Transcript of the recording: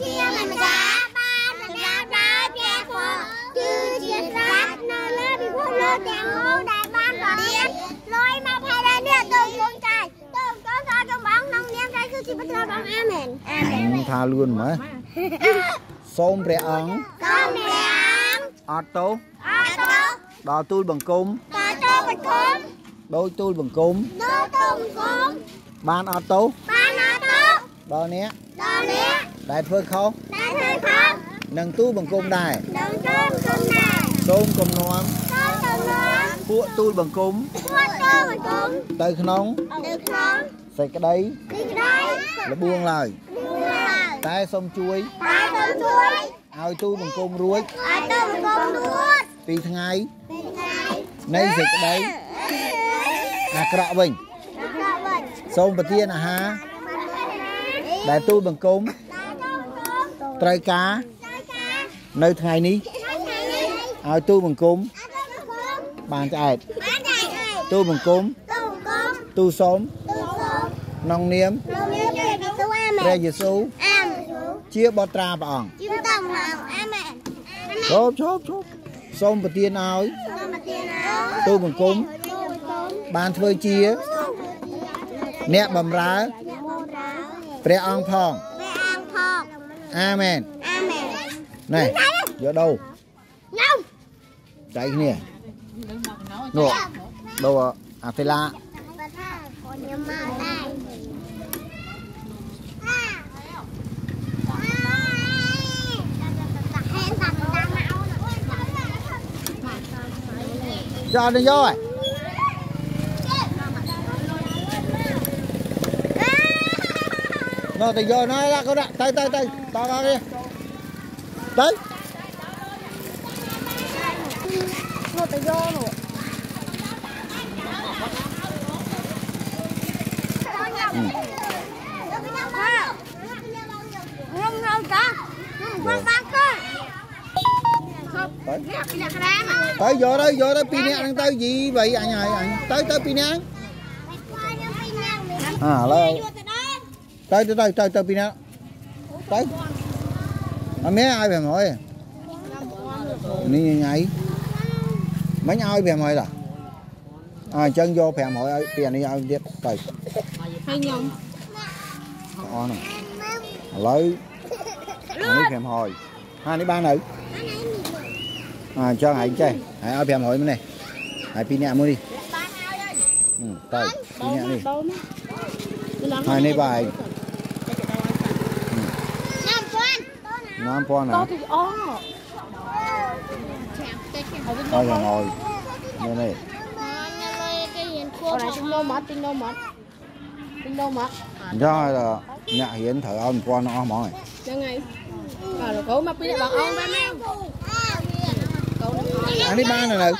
ជាមិនម្ចាស់បានសម្រាប់ដល់ព្រះគោគឺជាស្រាប់នៅលើពិភពលោកទាំងមូលដែលបានបរៀនលុយមកផែននេះទៅគង់ចាយទៅកូនសាកំបងក្នុងនាមព្រះគឺជាព្រះត្រង់បងអាមែនអាមែនថាលឿនមើលសូមព្រះអង្គសូមព្រះអង្គអត់ទោសអរទោសដល់ទូលបង្គំតចូលបង្គំដោយទូលបង្គំដល់ទូលបង្គំបានអត់ទោសបានអរទោសដល់អ្នកដល់អ្នក ដែលធ្វើខុសដែលធ្វើខុសនឹងទូលបង្គំដែរដល់ចូលបង្គំដែរសូមកំណំសូមទៅនាំពួកទូលបង្គំពួកចូលបង្គំទៅក្នុងនៅក្នុងសេចក្តីទីក្តីលបួងឡើយហើយតែសូមជួយតែសូមជួយឲ្យទូលបង្គំរួចឲ្យទៅបង្គំរួចពីថ្ងៃពីថ្ងៃនៃសេចក្តីអាក្រក់វិញដល់ក្រោយវិញសូមប្រទានអាហារដែលទូលបង្គំតែចូលបង្គំ ត្រូវការនៅថ្ងៃនេះឲ្យទូបង្គំបានឆ្អែតទូបង្គំទូសូមនងនាមព្រះយេស៊ូវជាបត្រាព្រះអង្គជាបត្រាព្រះអង្គអាមែនជប់ជប់ជប់សូមប្រទានឲ្យទូបង្គំបានធ្វើជា អ្នកបម្រើព្រះអង្គផង Amen. Amen. Này, giờ đâu? Đâu? Đây nè. Nọ. Đâu ạ? À phải la. Cho đi vô rồi. nó thì giờ nó ra con đã tay tay tay tao ra đi. Tay nó thì giờ rồi tới vô đây ừ. vô đây pin đang tới gì vậy? Anh ơi anh. Tới tới pin à lâu tới tới tới tới tới pina. Tới. À, mé ai về mọi ni nhảy bánh ai về mọi là? À chân vô phèm mọi ơi tiền đi ai tiếp tới hay nhông con này lấy. Lấy phèm hồi hai đi ba nữ. À cho hãy chơi. Hãy ai phèm hồi bên này. Hãy pina mua đi. Ừ, tới. Pina đi. Hai đi bài. Nám po nè. À? Tao cái ó. Thôi giờ ngồi. nè nè Cái gì nó mất, nó mất. Nó mất. Do là nhà hiến thở ông qua nó mỏi. Đang ngay. À, rồi cố mà biết bạn ông ba mẹ. Ăn đi ba này này.